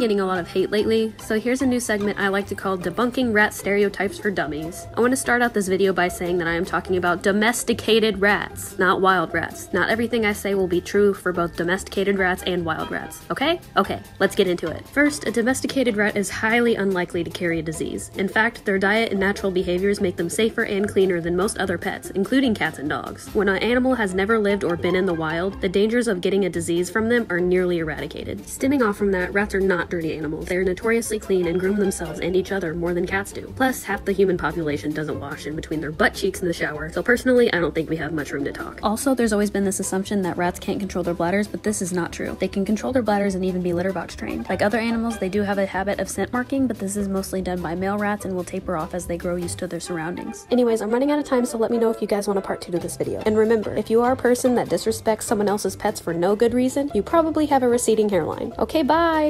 getting a lot of hate lately, so here's a new segment I like to call Debunking Rat Stereotypes for Dummies. I want to start out this video by saying that I am talking about domesticated rats, not wild rats. Not everything I say will be true for both domesticated rats and wild rats, okay? Okay, let's get into it. First, a domesticated rat is highly unlikely to carry a disease. In fact, their diet and natural behaviors make them safer and cleaner than most other pets, including cats and dogs. When an animal has never lived or been in the wild, the dangers of getting a disease from them are nearly eradicated. Stemming off from that, rats are not dirty animals. They are notoriously clean and groom themselves and each other more than cats do. Plus, half the human population doesn't wash in between their butt cheeks in the shower, so personally, I don't think we have much room to talk. Also, there's always been this assumption that rats can't control their bladders, but this is not true. They can control their bladders and even be litter box trained. Like other animals, they do have a habit of scent marking, but this is mostly done by male rats and will taper off as they grow used to their surroundings. Anyways, I'm running out of time, so let me know if you guys want a part two to this video. And remember, if you are a person that disrespects someone else's pets for no good reason, you probably have a receding hairline. Okay, bye!